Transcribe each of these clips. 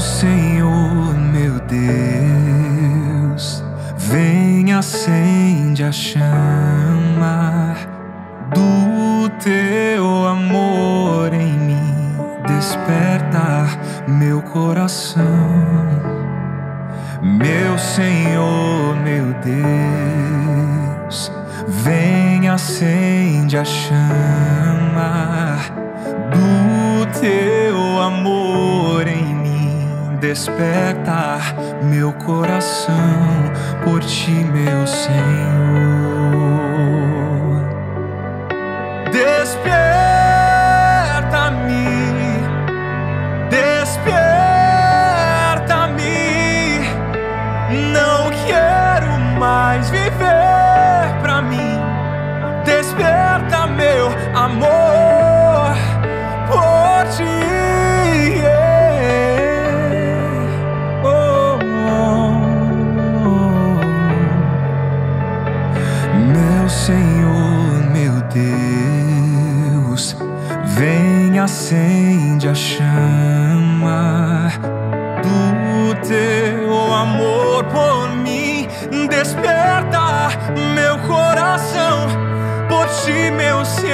Senhor meu Deus, vem acende a chama do teu amor em mim, desperta meu coração, meu Senhor meu Deus, vem acende a chama do teu amor. Desperta meu coração por ti, meu Senhor. Desperta-me, desperta-me. Não quero mais viver pra mim. Desperta meu amor Deus, vem acende a chama do teu amor por mim. Desperta meu coração por ti, meu Senhor.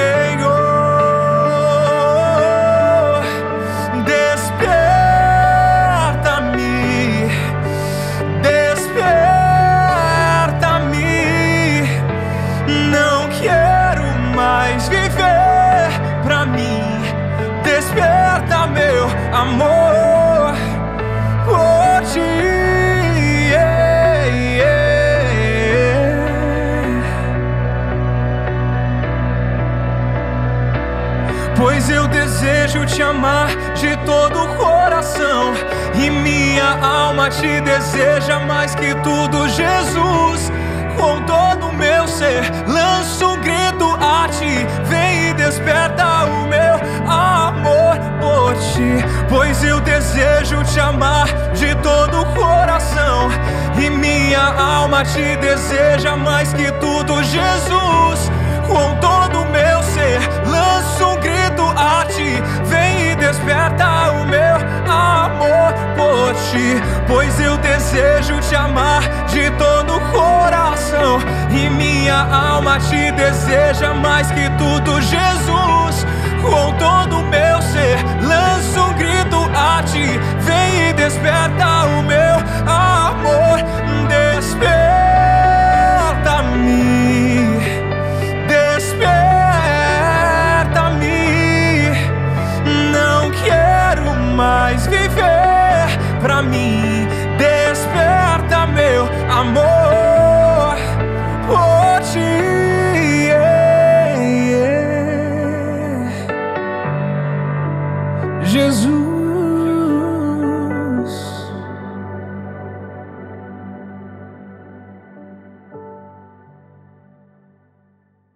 Desperta-me, desperta-me. Não quero amor por ti. yeah, yeah. Pois eu desejo te amar de todo o coração. E minha alma te deseja mais que tudo, Jesus. Com todo o meu ser, lanço um grito a ti. Vem e desperta o meu amor por ti. Pois eu desejo te amar de todo o coração. E minha alma te deseja mais que tudo, Jesus. Com todo o meu ser, lanço um grito a ti. Vem e desperta o meu amor por ti. Pois eu desejo te amar de todo o coração. E minha alma te deseja mais que tudo, Jesus.